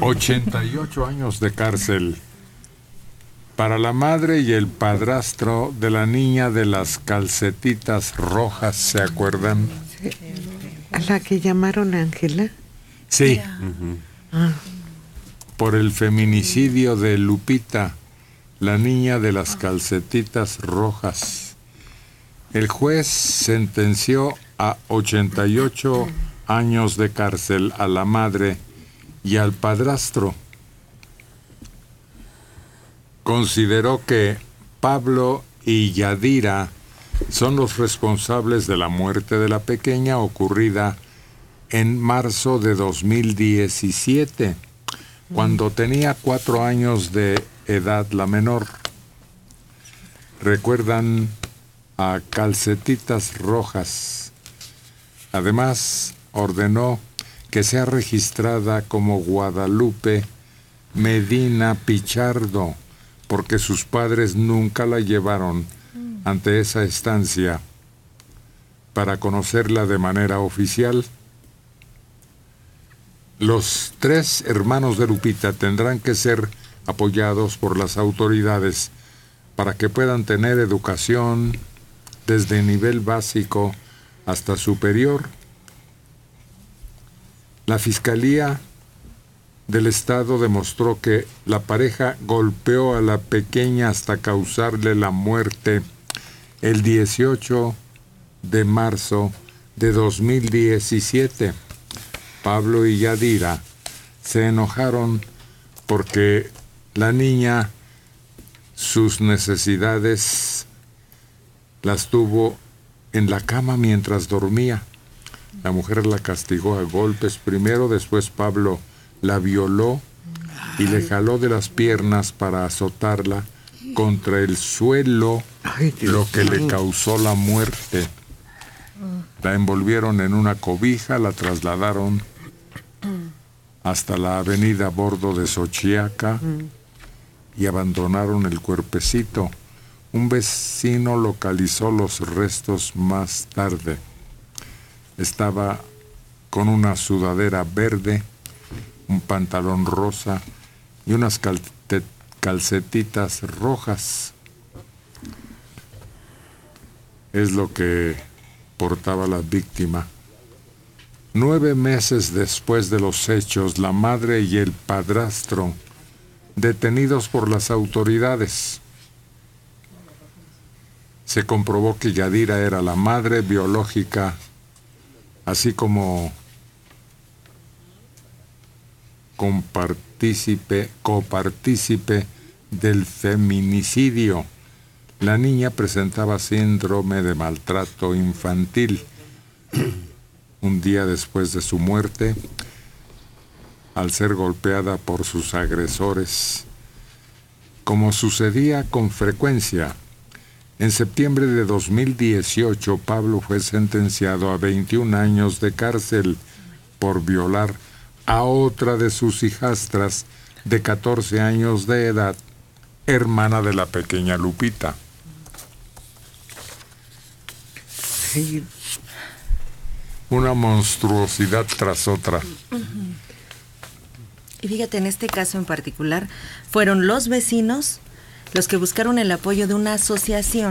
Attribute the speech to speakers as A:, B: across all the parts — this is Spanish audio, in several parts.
A: 88 años de cárcel para la madre y el padrastro de la niña de las calcetitas rojas, ¿se acuerdan?
B: ¿A la que llamaron Ángela?
A: Sí. Ah. Por el feminicidio de Lupita, la niña de las calcetitas rojas. El juez sentenció a 88 años de cárcel a la madre y al padrastro. Consideró que Pablo y Yadira son los responsables de la muerte de la pequeña ocurrida en marzo de 2017, cuando tenía cuatro años de edad la menor. Recuerdan a calcetitas rojas. Además, ordenó que sea registrada como Guadalupe Medina Pichardo, porque sus padres nunca la llevaron ante esa estancia para conocerla de manera oficial. Los tres hermanos de Lupita tendrán que ser apoyados por las autoridades para que puedan tener educación desde nivel básico hasta superior. La Fiscalía del Estado demostró que la pareja golpeó a la pequeña hasta causarle la muerte el 18 de marzo de 2017. Pablo y Yadira se enojaron porque la niña sus necesidades las tuvo en la cama mientras dormía. La mujer la castigó a golpes primero, después Pablo la violó y le jaló de las piernas para azotarla contra el suelo, lo que le causó la muerte. La envolvieron en una cobija, la trasladaron hasta la avenida Bordo de Xochiaca y abandonaron el cuerpecito. Un vecino localizó los restos más tarde. Estaba con una sudadera verde, un pantalón rosa y unas calcetitas rojas. Es lo que portaba la víctima. Nueve meses después de los hechos, la madre y el padrastro, detenidos por las autoridades, se comprobó que Yadira era la madre biológica, así como compartícipe, copartícipe del feminicidio. La niña presentaba síndrome de maltrato infantil. Un día después de su muerte, al ser golpeada por sus agresores, como sucedía con frecuencia, en septiembre de 2018 Pablo fue sentenciado a 21 años de cárcel por violar a otra de sus hijastras de 14 años de edad, hermana de la pequeña Lupita. Una monstruosidad tras otra.
C: Y fíjate, en este caso en particular, fueron los vecinos los que buscaron el apoyo de una asociación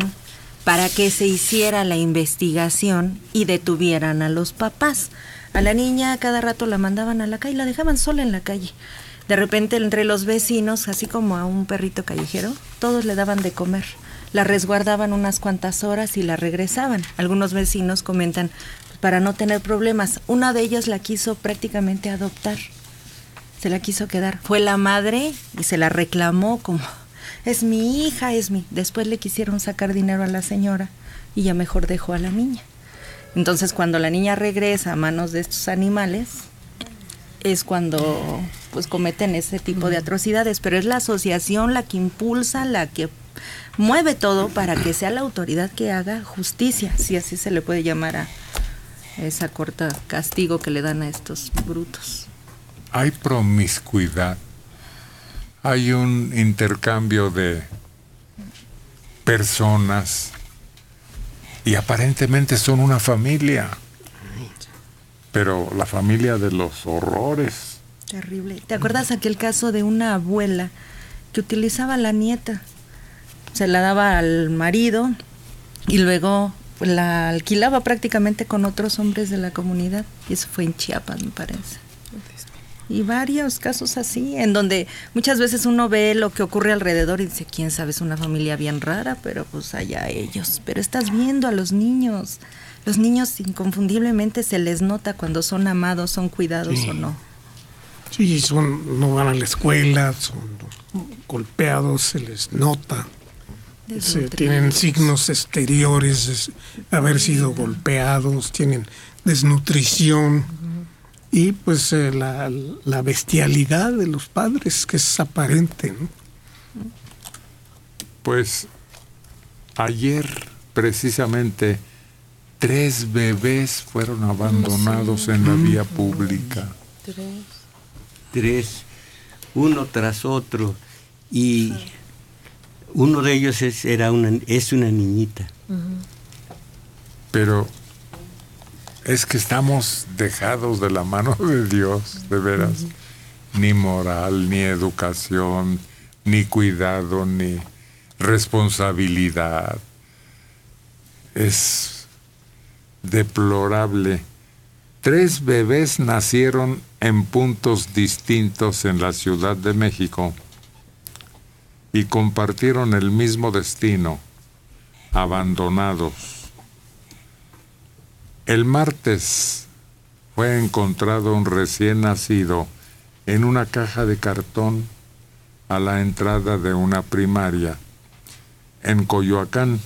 C: para que se hiciera la investigación y detuvieran a los papás. A la niña cada rato la mandaban a la calle, la dejaban sola en la calle. De repente entre los vecinos, así como a un perrito callejero, todos le daban de comer. La resguardaban unas cuantas horas y la regresaban. Algunos vecinos comentan, para no tener problemas, una de ellas la quiso prácticamente adoptar. Se la quiso quedar. Fue la madre y se la reclamó como, es mi hija, es mi. Después le quisieron sacar dinero a la señora y ya mejor dejó a la niña. Entonces cuando la niña regresa a manos de estos animales, es cuando pues cometen ese tipo de atrocidades, pero es la asociación la que impulsa, la que mueve todo para que sea la autoridad que haga justicia, si así se le puede llamar a esa corta castigo que le dan a estos brutos.
A: Hay promiscuidad, hay un intercambio de personas, y aparentemente son una familia, pero la familia de los horrores.
C: Terrible. ¿Te acuerdas aquel caso de una abuela que utilizaba a la nieta? Se la daba al marido y luego la alquilaba prácticamente con otros hombres de la comunidad. Y eso fue en Chiapas, me parece. Y varios casos así, en donde muchas veces uno ve lo que ocurre alrededor y dice, quién sabe, es una familia bien rara, pero pues allá ellos. Pero estás viendo a los niños. Los niños inconfundiblemente se les nota cuando son amados, son cuidados o no.
D: Sí, son, no van a la escuela, son golpeados, se les nota. Se, tienen signos exteriores de haber sido golpeados, tienen desnutrición y pues eh, la, la, bestialidad de los padres que es aparente. ¿no?
A: Pues ayer precisamente tres bebés fueron abandonados en la vía pública.
E: Tres. Tres, uno tras otro. Y uno de ellos es, era una, es una niñita.
A: Pero es que estamos dejados de la mano de Dios, de veras. Ni moral, ni educación, ni cuidado, ni responsabilidad. Es deplorable. Tres bebés nacieron en puntos distintos en la Ciudad de México y compartieron el mismo destino, abandonados el martes fue encontrado un recién nacido en una caja de cartón a la entrada de una primaria en Coyoacán.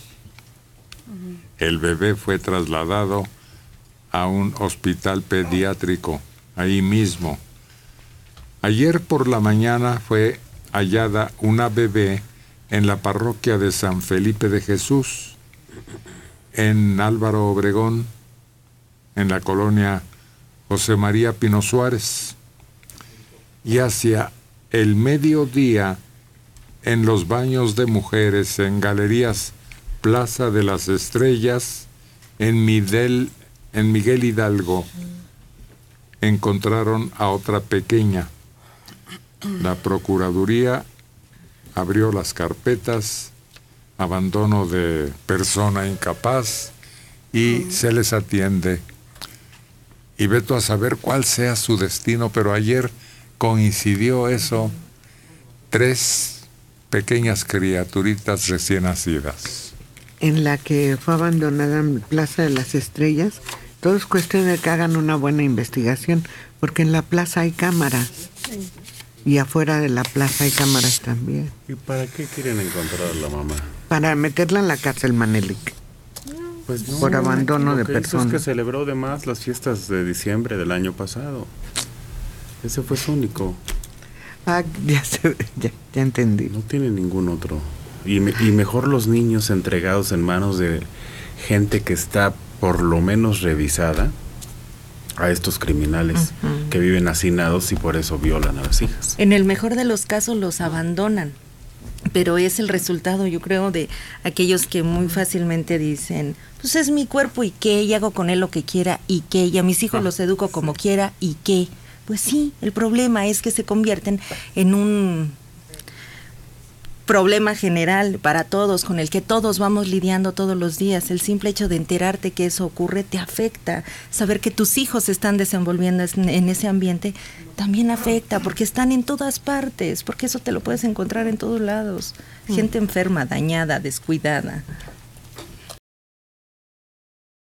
A: El bebé fue trasladado a un hospital pediátrico ahí mismo. Ayer por la mañana fue hallada una bebé en la parroquia de San Felipe de Jesús, en Álvaro Obregón, en la colonia José María Pino Suárez. Y hacia el mediodía, en los baños de mujeres, en galerías Plaza de las Estrellas, en en Miguel Hidalgo, encontraron a otra pequeña. La Procuraduría abrió las carpetas, abandono de persona incapaz y se les atiende y veto a saber cuál sea su destino, pero ayer coincidió eso, tres pequeñas criaturitas recién nacidas.
B: En la que fue abandonada en Plaza de las Estrellas, todo es cuestión de que hagan una buena investigación, porque en la plaza hay cámaras. Y afuera de la plaza hay cámaras también.
F: ¿Y para qué quieren encontrar a la mamá?
B: Para meterla en la cárcel, Manelik.
F: Pues
B: por abandono de personas.
F: Es que celebró de más las fiestas de diciembre del año pasado. Ese fue su único.
B: Ah, ya, ya, entendí.
F: No tiene ningún otro. Y, y mejor los niños entregados en manos de gente que está por lo menos revisada a estos criminales que viven hacinados y por eso violan a las hijas.
C: En el mejor de los casos los abandonan pero es el resultado, yo creo, de aquellos que muy fácilmente dicen, pues es mi cuerpo y qué, y hago con él lo que quiera y qué, y a mis hijos ah, los educo como quiera y qué. Pues sí, el problema es que se convierten en un problema general para todos, con el que todos vamos lidiando todos los días. El simple hecho de enterarte que eso ocurre te afecta. Saber que tus hijos se están desenvolviendo en ese ambiente también afecta, porque están en todas partes, porque eso te lo puedes encontrar en todos lados. Mm. Gente enferma, dañada, descuidada.